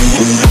Burning